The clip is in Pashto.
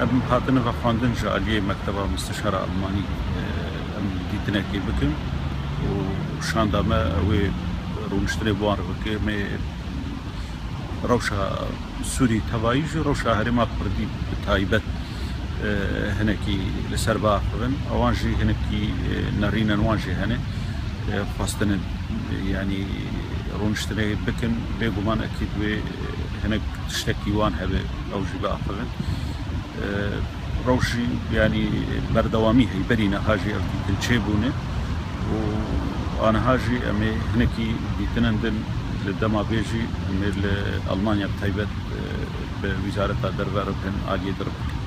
ئەم هاتنە بە خواندن ژە علیە مەکتتەبە مستشارە ئەلمانی ئەم دیتنەکەی بکەم و شاندامە ئەوێ ڕونشتێ بوار بکە مێ ڕەوشە سووری تەوااییژ ڕەوشە هەرێما کوردی تایبەت هەنێکی لەسەر باخن ئەوان ژی هەنێکی نەڕینەنوانژی هەنێ خواستنە ینی ڕۆنشتنەیە بکەن بێگومان ئەکی دوێ هەنێک شتێکی وان هەبێ ئەو ژی بە ئاقبن ڕەوشی بیانی بەردەوامی هەی بەری نەهاژی ئەکن چێ بوونێ و ئاەهاژی ئەمێ هەنێکی دیتنندن لە دەما بێژی ئەمێ لە ئەلمانیا تایبەت بە ویزارەتا دەربارە بکەن ئالیە دەربکەن